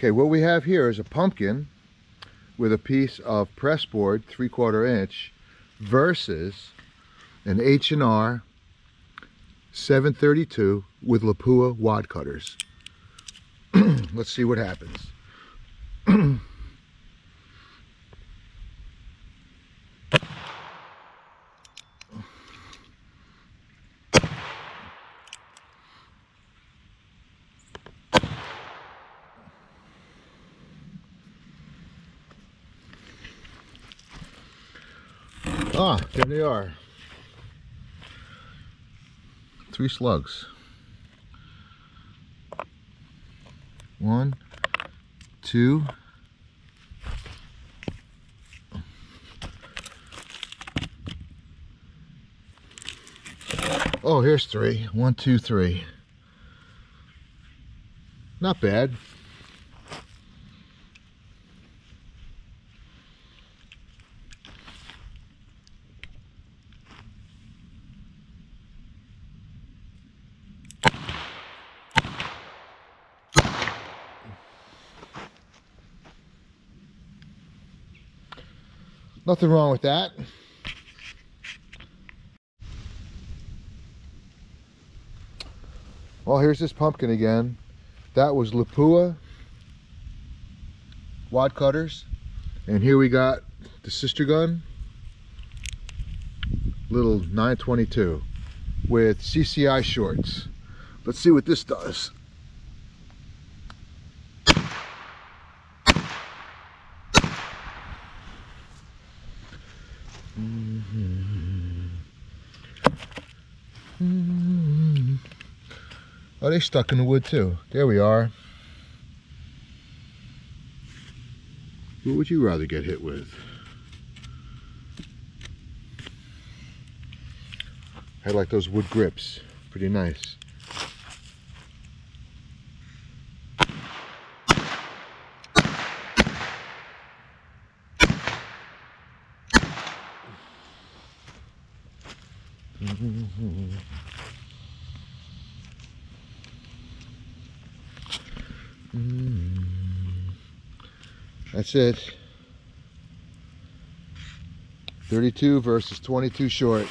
Okay, what we have here is a pumpkin with a piece of press board, three quarter inch, versus an H&R 732 with Lapua wad cutters. Let's see what happens. Ah, there they are. Three slugs. One, two, Oh, here's three. One, two, three. Not bad. Nothing wrong with that. Well, here's this pumpkin again. That was Lapua wad cutters. And here we got the sister gun, little 922 with CCI shorts. Let's see what this does. Mm-hmm. Oh, they stuck in the wood too. There we are. What would you rather get hit with? I like those wood grips. Pretty nice. Mm-hmm. That's it. 32 versus 22 short.